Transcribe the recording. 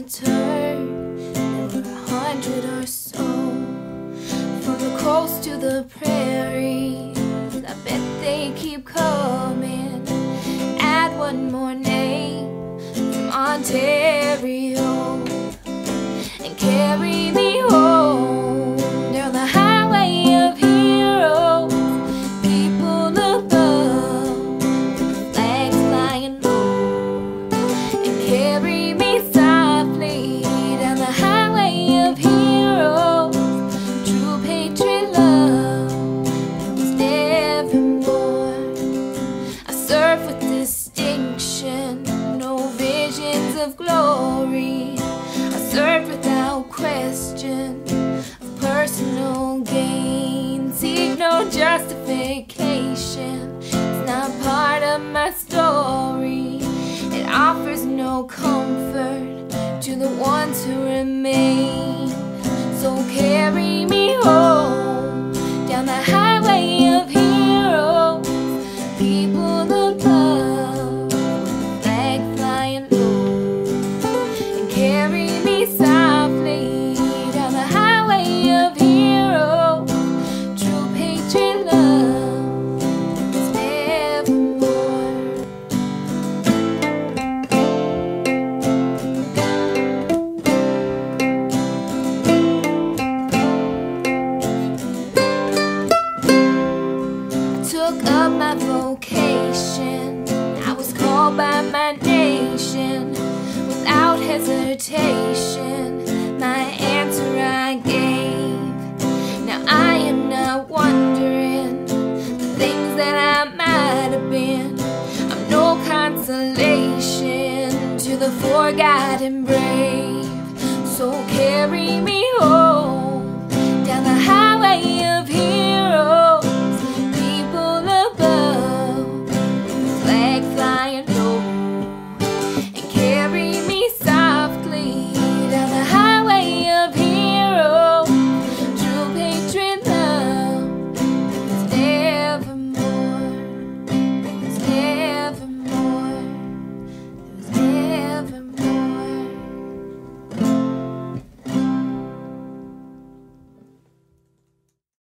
return. There were a hundred or so from the coast to the prairies. I bet they keep coming. Add one more name from Ontario and carry me glory. I serve without question of personal gain. Seek no justification, it's not part of my story. It offers no comfort to the ones who remain. Hesitation. My answer I gave. Now I am not wondering the things that I might have been. I'm no consolation to the forgotten brave. So carry me home.